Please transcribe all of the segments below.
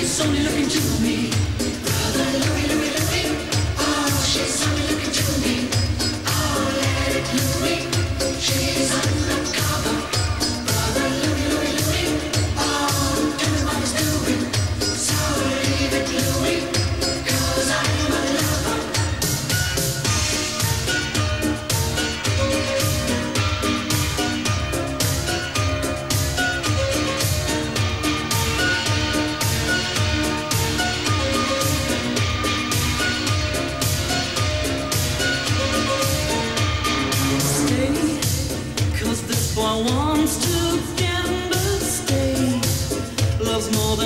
She's only looking to me.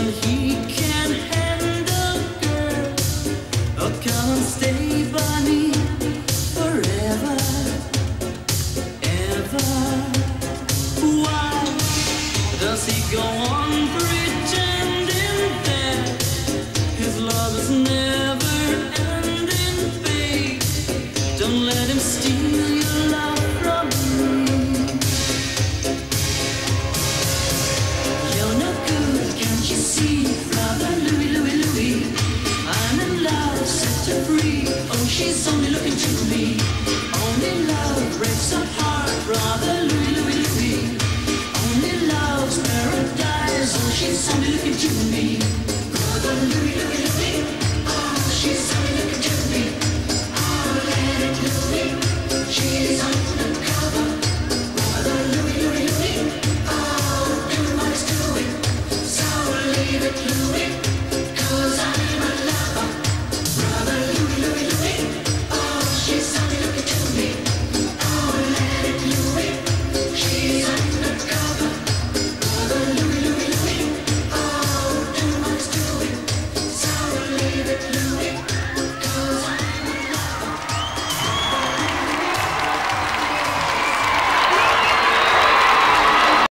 he can handle. Oh, come and stay by me forever, ever. Why does he go on pretending that his love is never ending, babe? Don't let him steal. is only looking to me. Only love breaks apart, brother.